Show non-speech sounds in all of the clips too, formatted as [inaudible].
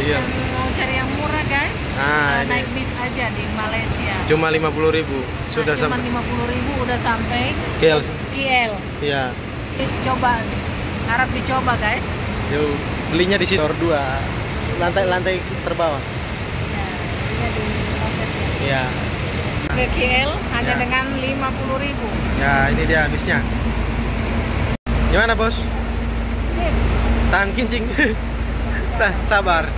Iya. yang mau cari yang murah guys Nah, eh, ini. naik bis aja di Malaysia Cuma 50.000 sudah nah, cuma sampai 50 ribu udah sampai KL. KL Iya. coba harap dicoba guys Yuk, belinya di situ. dua lantai-lantai terbawah. ya, di ya. Iya. ke KL hanya Ya. dengan 50 ribu Ya, ini dia bisnya. Gimana, Bos? Tahan kincing. [laughs] Sabar.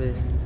Yeah.